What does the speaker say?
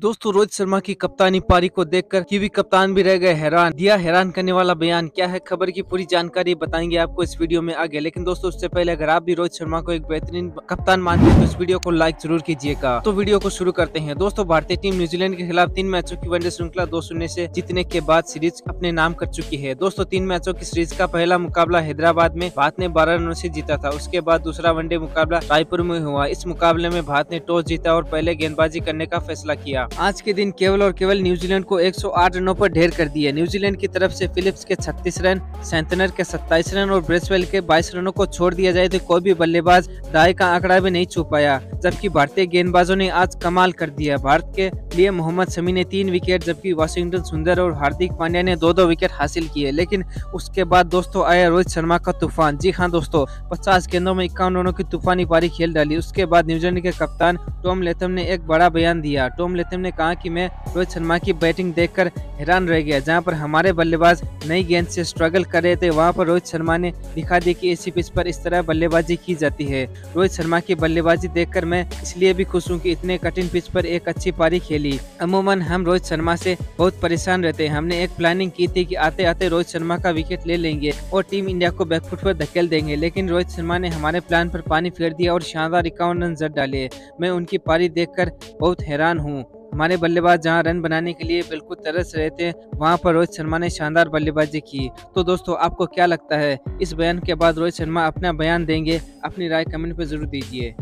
दोस्तों, रोहित शर्मा की कप्तानी पारी को देखकर कीवी कप्तान भी रह गए हैरान। दिया हैरान करने वाला बयान क्या है, खबर की पूरी जानकारी बताएँगे आपको इस वीडियो में आगे। लेकिन दोस्तों, उससे पहले अगर आप भी रोहित शर्मा को एक बेहतरीन कप्तान मानते हैं तो इस वीडियो को लाइक ज़रूर कीजिएगा। तो वीडियो को शुरू करते हैं। दोस्तों, भारतीय टीम न्यूजीलैंड के खिलाफ तीन मैचों की वनडे श्रृंखला दो शून्य ऐसी जीतने के बाद सीरीज़ अपने नाम कर चुकी है। दोस्तों, तीन मैचों की सीरीज़ का पहला मुकाबला हैदराबाद में भारत ने बारह रनों ऐसी जीता था। उसके बाद दूसरा वनडे मुकाबला रायपुर में हुआ। इस मुकाबले में भारत ने टॉस जीता और पहले गेंदबाजी करने का फैसला किया। आज के दिन केवल और केवल न्यूजीलैंड को 108 रनों पर ढेर कर दिया न्यूजीलैंड की तरफ़ से फिलिप्स के 36 रन, सेंटनर के 27 रन और ब्रेसवेल के 22 रनों को छोड़ दिया जाए तो कोई भी बल्लेबाज दाए का आंकड़ा भी नहीं छू पाया, जबकि भारतीय गेंदबाजों ने आज कमाल कर दिया। भारत के लिए मोहम्मद शमी ने तीन विकेट, जबकि वॉशिंगटन सुंदर और हार्दिक पांड्या ने दो दो विकेट हासिल किए, लेकिन उसके बाद दोस्तों आया रोहित शर्मा का तूफ़ान। जी हाँ दोस्तों, पचास गेंदों में इक्यावन रनों की तूफानी पारी खेल डाली। उसके बाद न्यूजीलैंड के कप्तान टॉम लेथम ने एक बड़ा बयान दिया। टॉम लेथम ने कहा कि मैं रोहित शर्मा की बैटिंग देखकर हैरान रह गया, जहाँ पर हमारे बल्लेबाज नई गेंद से स्ट्रगल कर रहे थे। वहाँ पर रोहित शर्मा ने दिखा दी कि ऐसी पिच पर इस तरह बल्लेबाजी की जाती है। रोहित शर्मा की बल्लेबाजी देखकर मैं इसलिए भी खुश हूँ कि इतने कठिन पिच पर एक अच्छी पारी खेली। अमूमन हम रोहित शर्मा से बहुत परेशान रहते हैं। हमने एक प्लानिंग की थी कि आते आते रोहित शर्मा का विकेट ले लेंगे और टीम इंडिया को बैकफुट पर धकेल देंगे, लेकिन रोहित शर्मा ने हमारे प्लान पर पानी फेर दिया और शानदार इक्यावन रन जड़ डाले। मैं उनकी पारी देखकर बहुत हैरान हूँ। हमारे बल्लेबाज जहाँ रन बनाने के लिए बिल्कुल तरस रहे थे, वहाँ पर रोहित शर्मा ने शानदार बल्लेबाजी की। तो दोस्तों, आपको क्या लगता है? इस बयान के बाद रोहित शर्मा अपना बयान देंगे। अपनी राय कमेंट पर ज़रूर दीजिए।